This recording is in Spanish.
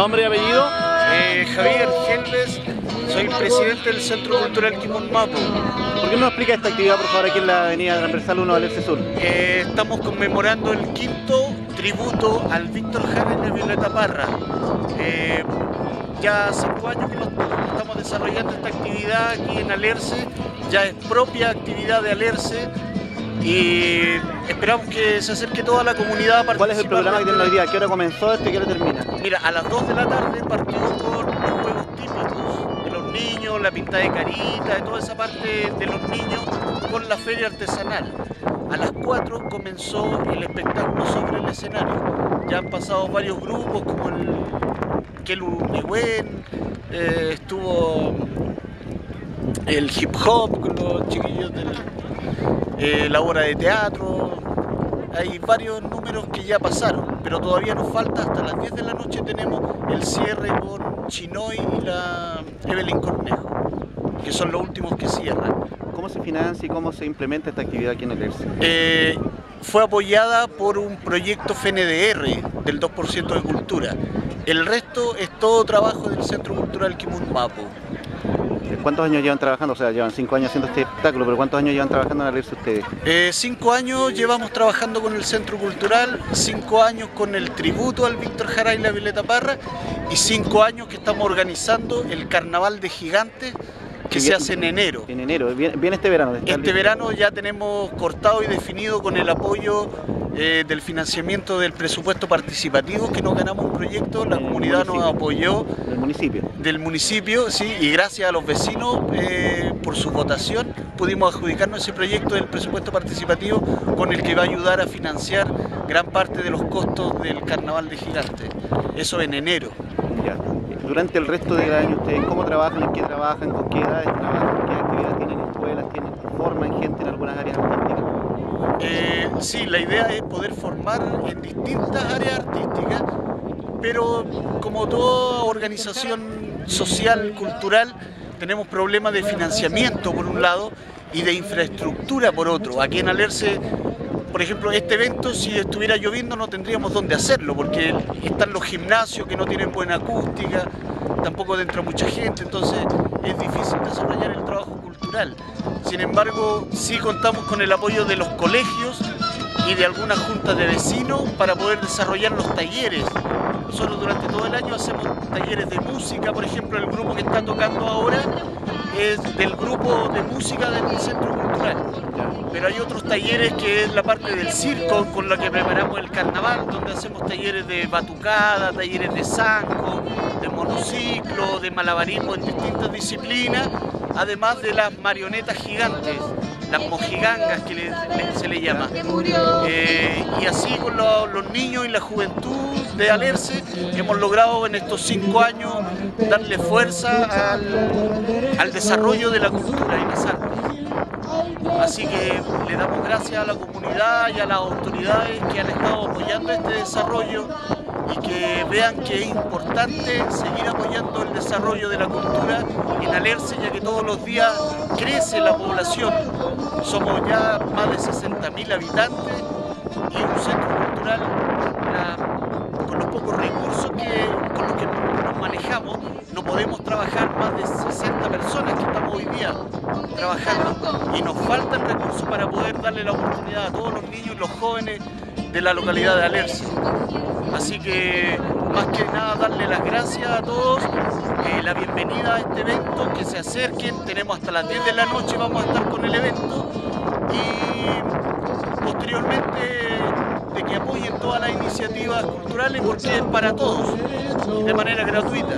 ¿Nombre y apellido? Eh, Javier Helves, soy el presidente del Centro Cultural Quimón Mapo. ¿Por qué no explica esta actividad, por favor, aquí en la avenida Transversal 1 Valerce Sur? Eh, estamos conmemorando el quinto tributo al Víctor Jara la Violeta Parra. Eh, ya cinco años que estamos desarrollando esta actividad aquí en Alerce, ya es propia actividad de Alerce y esperamos que se acerque toda la comunidad a ¿Cuál es el participar programa que tienen hoy día? ¿A ¿Qué hora comenzó este y qué hora termina? Mira, a las 2 de la tarde partió con los juegos típicos de los niños, la pinta de carita, de toda esa parte de los niños con la feria artesanal. A las 4 comenzó el espectáculo sobre el escenario. Ya han pasado varios grupos como el Kelu Nehuen, eh, estuvo el hip hop con los chiquillos de la obra de teatro, hay varios números que ya pasaron, pero todavía nos falta, hasta las 10 de la noche tenemos el cierre con Chinoy y la Evelyn Cornejo, que son los últimos que cierran. ¿Cómo se financia y cómo se implementa esta actividad aquí en Valerce? Eh, fue apoyada por un proyecto FNDR del 2% de cultura. El resto es todo trabajo del Centro Cultural Kimun Mapo. ¿Cuántos años llevan trabajando? O sea, llevan cinco años haciendo este espectáculo, pero ¿cuántos años llevan trabajando en Valerce ustedes? Eh, cinco años llevamos trabajando con el Centro Cultural, cinco años con el tributo al Víctor Jara y la Violeta Parra y cinco años que estamos organizando el Carnaval de Gigantes que se hace en enero. En enero, viene, viene este verano. Este verano ya tenemos cortado y definido con el apoyo eh, del financiamiento del presupuesto participativo que nos ganamos un proyecto, la comunidad nos apoyó Del municipio. del municipio, sí, y gracias a los vecinos eh, por su votación pudimos adjudicarnos ese proyecto del presupuesto participativo con el que va a ayudar a financiar gran parte de los costos del Carnaval de Gigantes. Eso en enero. Ya. Durante el resto del año, ¿ustedes cómo trabajan? ¿En qué trabajan? ¿Con qué edades trabajan? ¿Qué actividades tienen? ¿Escuelas? ¿Tienen? ¿Forman gente en algunas áreas sí, la idea es poder formar en distintas áreas artísticas, pero como toda organización social, cultural, tenemos problemas de financiamiento por un lado y de infraestructura por otro. Aquí en Alerce, por ejemplo, este evento, si estuviera lloviendo no tendríamos dónde hacerlo, porque están los gimnasios que no tienen buena acústica, tampoco entra mucha gente, entonces es difícil desarrollar el trabajo cultural. Sin embargo, sí contamos con el apoyo de los colegios y de algunas juntas de vecinos para poder desarrollar los talleres. Nosotros durante todo el año hacemos talleres de música, por ejemplo, el grupo que está tocando ahora es del grupo de música del Centro Cultural. Pero hay otros talleres que es la parte del circo con la que preparamos el carnaval, donde hacemos talleres de batucada, talleres de zanco, de monociclo, de malabarismo en distintas disciplinas, además de las marionetas gigantes, las mojigangas que le- le- se le llama. Eh, y así con lo- los niños y la juventud de Alerce hemos logrado en estos cinco años darle fuerza al, al desarrollo de la cultura y las artes. Así que le damos gracias a la comunidad y a las autoridades que han estado apoyando este desarrollo y que vean que es importante seguir apoyando el desarrollo de la cultura en Alerce, ya que todos los días crece la población. Somos ya más de 60.000 habitantes y un centro cultural con los pocos recursos que, con los que nos manejamos, no podemos trabajar más de 60 personas que estamos hoy día trabajando y nos faltan recursos para poder darle la oportunidad a todos los niños y los jóvenes de la localidad de Alerce. Así que más que nada darle las gracias a todos, eh, la bienvenida a este evento, que se acerquen, tenemos hasta las 10 de la noche, vamos a estar con el evento y posteriormente de que apoyen todas las iniciativas culturales porque es para todos y de manera gratuita.